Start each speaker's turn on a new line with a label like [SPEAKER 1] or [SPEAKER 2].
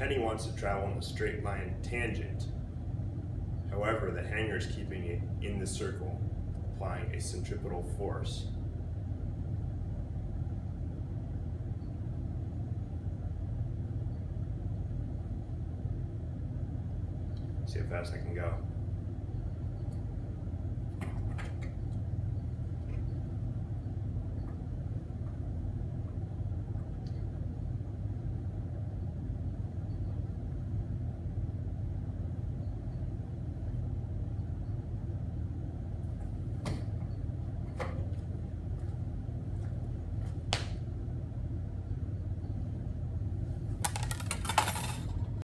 [SPEAKER 1] Penny wants to travel in a straight line tangent. However, the hanger is keeping it in the circle, applying a centripetal force. See how fast I can go.